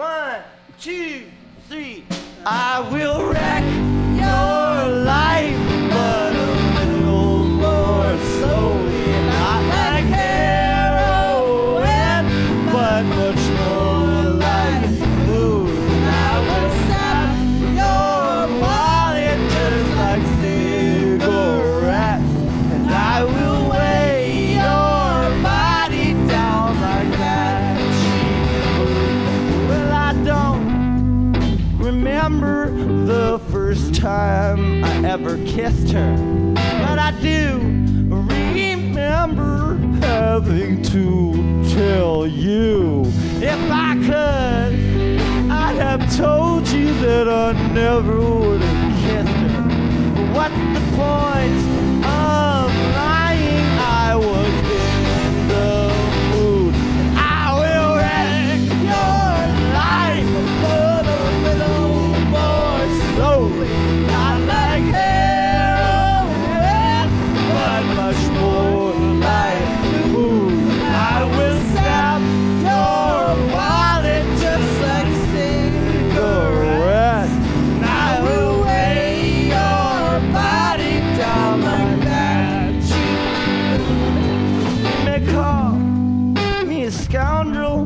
One, two, three. I will wreck first time I ever kissed her, but I do remember having to tell you. If I could, I'd have told you that I never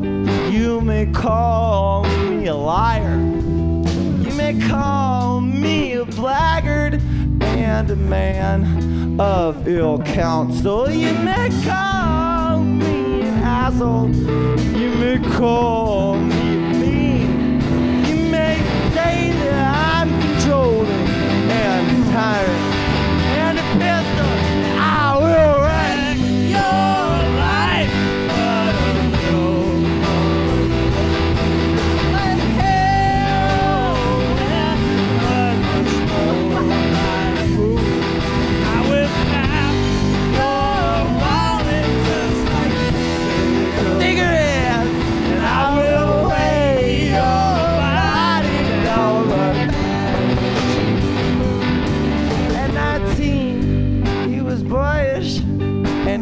You may call me a liar. You may call me a blackguard and a man of ill counsel. You may call me an asshole. You may call me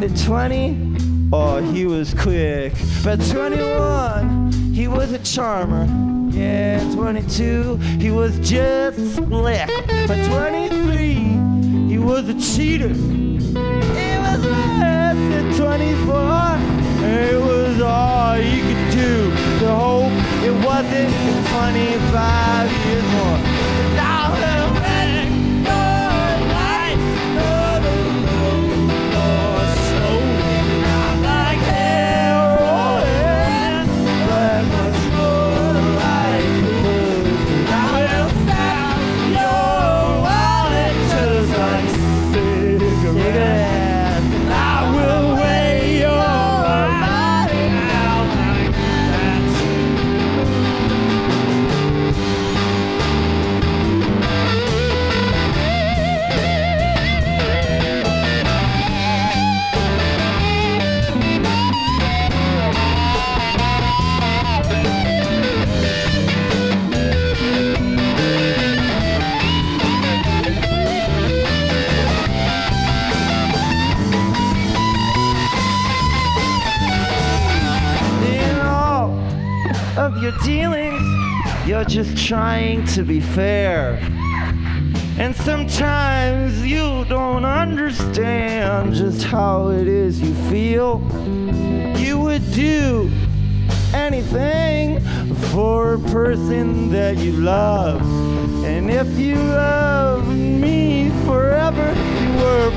at 20, oh, he was quick. But 21, he was a charmer. Yeah, 22, he was just slick. But 23, he was a cheater. It was less than 24. It was all you could do to hope it wasn't 25 years of your dealings, you're just trying to be fair. And sometimes you don't understand just how it is you feel. You would do anything for a person that you love. And if you love me forever, you were.